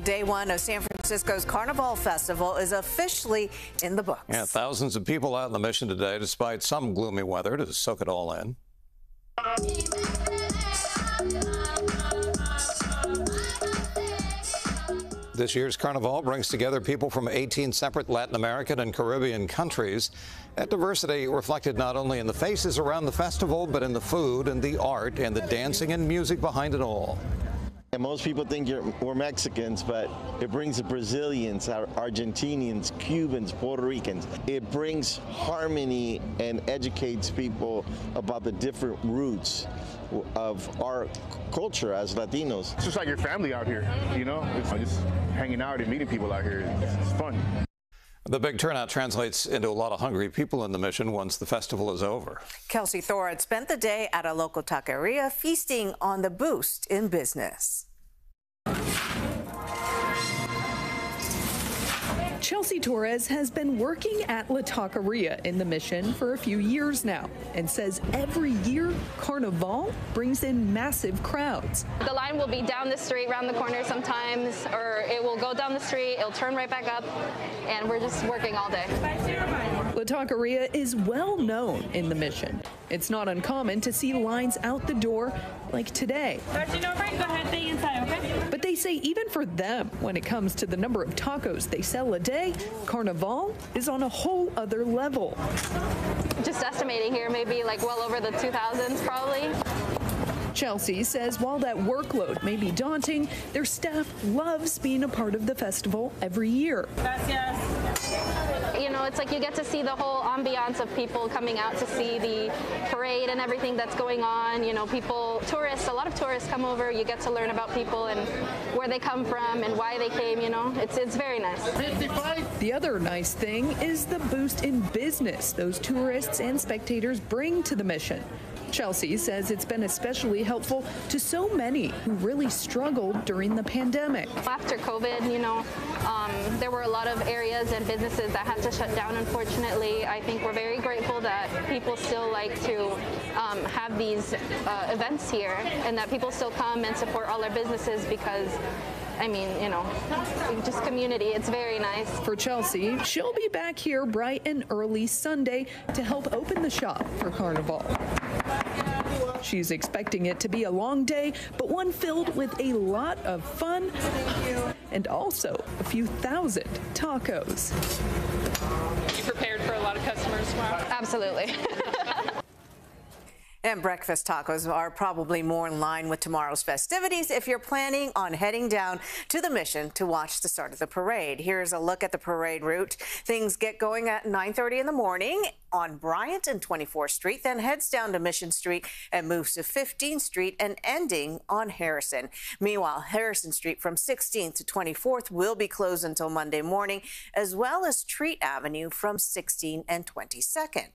Day one of San Francisco's Carnaval Festival is officially in the books. Yeah, thousands of people out in the mission today, despite some gloomy weather, to soak it all in. This year's Carnaval brings together people from 18 separate Latin American and Caribbean countries. That diversity reflected not only in the faces around the festival, but in the food and the art and the dancing and music behind it all. And most people think we're Mexicans, but it brings the Brazilians, Argentinians, Cubans, Puerto Ricans. It brings harmony and educates people about the different roots of our culture as Latinos. It's just like your family out here, you know? It's just hanging out and meeting people out here. It's fun. The big turnout translates into a lot of hungry people in the mission once the festival is over. Kelsi Thorud spent the day at a local taqueria feasting on the boost in business. Chelsea Torres has been working at La Taqueria in the Mission for a few years now and says every year Carnaval brings in massive crowds. The line will be down the street, around the corner sometimes, or it will go down the street, it'll turn right back up, and we're just working all day. La Taqueria is well known in the Mission. It's not uncommon to see lines out the door like today. But they say even for them, when it comes to the number of tacos they sell a day, Carnaval is on a whole other level. Just estimating here, maybe like well over the 2000s probably. Chelsea says while that workload may be daunting, their staff loves being a part of the festival every year. You know, it's like you get to see the whole ambiance of people coming out to see the parade and everything that's going on. You know, people, tourists, a lot of tourists come over. You get to learn about people and where they come from and why they came. You know, it's it's very nice. The other nice thing is the boost in business those tourists and spectators bring to the mission. Chelsea says it's been especially helpful to so many who really struggled during the pandemic. After COVID, you know, um, there were a lot of areas and businesses that had to shut down, unfortunately. I think we're very grateful that people still like to um, have these uh, events here and that people still come and support all our businesses because I mean, you know, just community. It's very nice. For Chelsea, she'll be back here bright and early Sunday to help open the shop for Carnaval. She's expecting it to be a long day, but one filled with a lot of fun and also a few thousand tacos. You prepared for a lot of customers tomorrow? Absolutely. And breakfast tacos are probably more in line with tomorrow's festivities if you're planning on heading down to the mission to watch the start of the parade. Here's a look at the parade route. Things get going at 9:30 in the morning on Bryant and 24th Street, then heads down to Mission Street and moves to 15th Street and ending on Harrison. Meanwhile, Harrison Street from 16th to 24th will be closed until Monday morning, as well as Treat Avenue from 16 and 22nd.